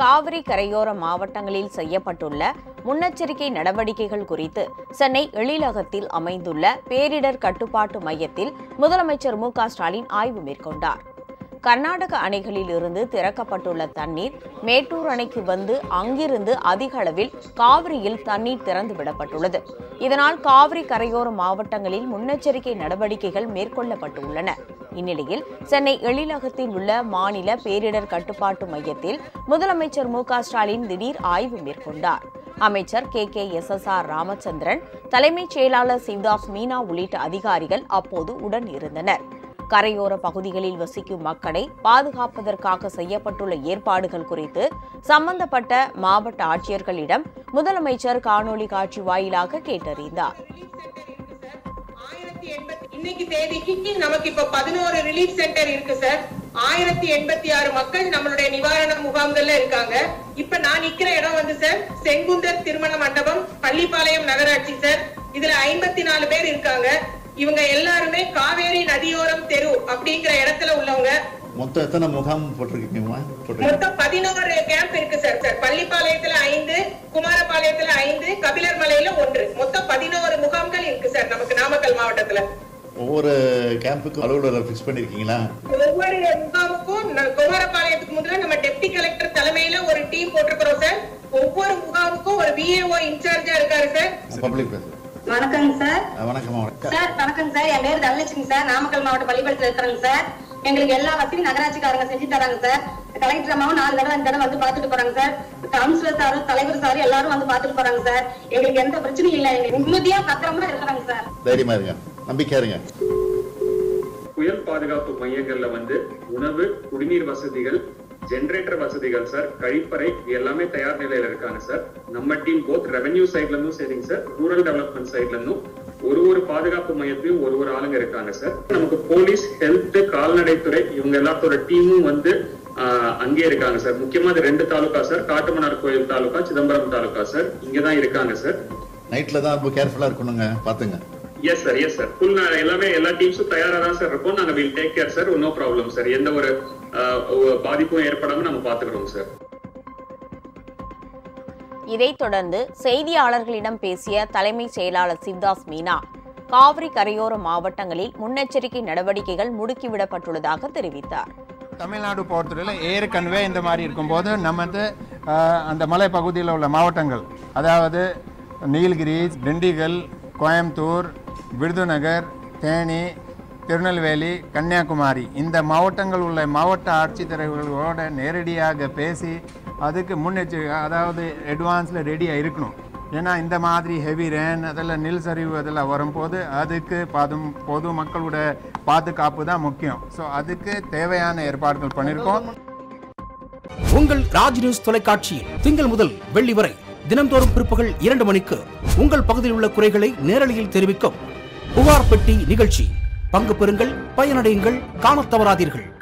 காவிரி கரையோர மாவட்டங்களில் செய்யப்பட்டுள்ள முன்னெச்சரிக்கை நடவடிக்கைகள் குறித்து சென்னை எழிலகத்தில் அமைந்துள்ள பேரிடர் கட்டுப்பாட்டு மையத்தில் முதலமைச்சர் மு க ஸ்டாலின் ஆய்வு மேற்கொண்டார். கர்நாடக அணைகளில் இருந்து திறக்கப்பட்டுள்ள தண்ணீர் மேட்டூர் அணைக்கு வந்து அங்கிருந்து அதிக அளவில் காவிரியில் தண்ணீர் திறந்துவிடப்பட்டுள்ளது. இதனால் காவிரி கரையோர மாவட்டங்களில் முன்னெச்சரிக்கை நடவடிக்கைகள் மேற்கொள்ளப்பட்டுள்ளன. இந்நிலையில் சென்னை எழிலகத்தில் உள்ள மாநில பேரிடர் கட்டுப்பாட்டு மையத்தில் முதலமைச்சர் மு ஸ்டாலின் திடீர் ஆய்வு மேற்கொண்டார். அமைச்சர் K K S S R Ramachandran தலைமைச் செயலாளர் சிவதாஸ் மீனா உள்ளிட்ட அதிகாரிகள் அப்போது உடன் இருந்தனர். கரையோர பகுதிகளில் வசிக்கும் மக்களை பாதுகாப்பதற்காக செய்யப்பட்டுள்ள ஏற்பாடுகள் குறித்து சம்பந்தப்பட்ட மாவட்ட ஆட்சியர்களிடம் முதலமைச்சர் காணொலி காட்சி வாயிலாக கேட்டறிந்தார். இன்னைக்கு தேதிக்கு நமக்கு இப்ப பதினோரு ரிலீஃப் சென்டர் இருக்கு சார் ஆயிரத்தி எண்பத்தி ஆறு மக்கள் நம்மளுடைய நிவாரண முகாம்கள்ல இருக்காங்க. இப்ப நான் நிக்கிற இடம் வந்து சார் செங்குந்தர் திருமண மண்டபம் பள்ளிப்பாளையம் நகராட்சி சார் இதுல ஐம்பத்தி நாலு பேர் இருக்காங்க. இவங்க எல்லாருமே காவேரி நதியோரம் தெரு அப்படிங்கிற இடத்துல உள்ளவங்க. மொத்தம் எத்தனை முகாம் போட்டிருக்கீங்கம்மா போட்டிருக்கீங்க. மொத்தம் பதினோரு கேம்ப் இருக்கு சார் சார் பள்ளிப்பாளையத்துல ஐந்து குமாரபாளையத்துல ஐந்து கபிலர் மலையில ஒன்று. மொத்தம் பதினோரு முகாம்கள் இருக்கு சார் நமக்கு நாமக்கல் மாவட்டத்துல. ஒவ்வொரு கேம்புக்கும் அலுவலரை ஃபிக்ஸ் பண்ணியிருக்கீங்களா ஒவ்வொரு முகாமுக்கும் குமாரபாளையத்துக்கு முதல்ல நம்ம டெப்டி கலெக்டர் தலைமையில ஒரு டீம் போட்டிருக்கிறோம் சார் ஒவ்வொரு முகாமுக்கும் ஒரு விஏஓ இன்சார்ஜா இருக்காரு சார் பப்ளிக் பேசுகிறேன் வணக்கங்க சார் வணக்கம் சார் வணக்கங்க சார் என் பேர் தனலட்சுமி சார் நாமக்கல் மாவட்ட பள்ளிக்கூடத்துல இருக்கிறேங்க சார் எங்களுக்கு எல்லா வசதியும் நகராட்சிக்காரங்க செஞ்சு தராங்க சார் கலெக்டர் அம்மாவும் நாலு தடவை அஞ்சு தடவை வந்து பாத்துட்டு போறாங்க சார் கவுன்சிலர் சாரும் தலைவர் சாரும் எல்லாரும் வந்து பாத்துட்டு போறாங்க சார் எங்களுக்கு எந்த பிரச்சனையும் இல்லை. எங்களுக்கு நிம்மதியா பத்திரமா இருக்கிறாங்க சார் தைரியமா இருங்க. நம்பிக்கையா இருங்க புயல் பாதுகாப்பு மையங்கள்ல வந்து உணவு குடிநீர் வசதிகள் ஜெனரேட்டர் வசதிகள் சார் கழிப்பறை எல்லாமே தயார் நிலையில இருக்காங்க சார் நம்ம டீம் போத் ரெவென்யூ சைட்ல இருந்தும் சரிங்க சார் ரூரல் டெவலப்மெண்ட் சைட்ல இருந்தும் ஒரு ஒரு பாதுகாப்பு மையத்திலும் ஒரு ஒரு ஆளுங்க இருக்காங்க சார் நமக்கு போலீஸ் ஹெல்த் கால்நடைத்துறை இவங்க எல்லாத்தோட டீமும் வந்து அங்கே இருக்காங்க சார் முக்கியமா இது ரெண்டு தாலுகா சார் காட்டுமன்னார் கோயில் தாலுகா சிதம்பரம் தாலுகா சார் இங்கதான் இருக்காங்க சார் நைட்ல தான் ரொம்ப கேர்ஃபுல்லா இருக்கணுங்க. பாத்துங்க. Yes sir yes sir full எல்லாமே எல்லா டீம்ஸும் தயாரா தான் சார் இருக்கும். நாங்க will take care sir no problem sir எந்த ஒரு ஒ- பாதிப்பும் ஏற்படாம நம்ம பாத்துக்கிறோம் சார் இதைத் தொடர்ந்து செய்தியாளர்களிடம் பேசிய தலைமைச் செயலாளர் சிவதாஸ் மீனா காவிரி கரையோர மாவட்டங்களில் முன்னெச்சரிக்கை நடவடிக்கைகள் முடுக்கிவிடப்பட்டுள்ளதாக தெரிவித்தார். தமிழ்நாடு பொறுத்தவரையில் ஏர் கன்வே இந்த மாதிரி இருக்கும்போது நம்ம வந்து ஆஹ், அந்த மலை பகுதியில் உள்ள மாவட்டங்கள் அதாவது நீலகிரி திண்டிகல் கோயம்புத்தூர் விருதுநகர் தேனி திருநெல்வேலி கன்னியாகுமரி. இந்த மாவட்டங்கள் உள்ள மாவட்ட ஆட்சித்தலைவர்களோட நேரடியாக பேசி அதுக்கு முன்னெச்சரிக்கை அதாவது அட்வான்ஸில் ரெடியாக இருக்கணும். ஏன்னா இந்த மாதிரி ஹெவி ரெயின் அதெல்லாம் நில் சரிவு அதெல்லாம் வரும்போது அதுக்கு பாதும் பொது மக்களோட பாதுகாப்பு தான் முக்கியம். ஸோ அதுக்கு தேவையான ஏற்பாடுகள் பண்ணியிருக்கோம் உங்கள் ராஜ் நியூஸ் தொலைக்காட்சியில் திங்கள் முதல் வெள்ளி வரை தினந்தோறும் பிற்பகல் இரண்டு மணிக்கு உங்கள் பகுதியில் உள்ள குறைகளை நேரலையில் தெரிவிக்கும் புகார் பெட்டி நிகழ்ச்சி. பங்கு பெறுங்கள் பயனடையுங்கள் காணத் தவறாதீர்கள்.